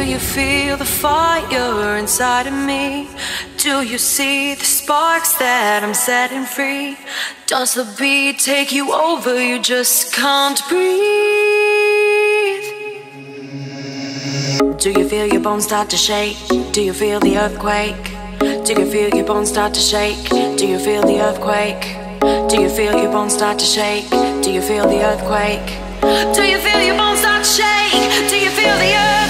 Do you feel the fire inside of me? Do you see the sparks that I'm setting free? Does the beat take you over? You just can't breathe. Do you feel your bones start to shake? Do you feel the earthquake? Do you feel your bones start to shake? Do you feel the earthquake? Do you feel your bones start to shake? Do you feel the earthquake? Do you feel your bones start to shake? Do you feel the earthquake?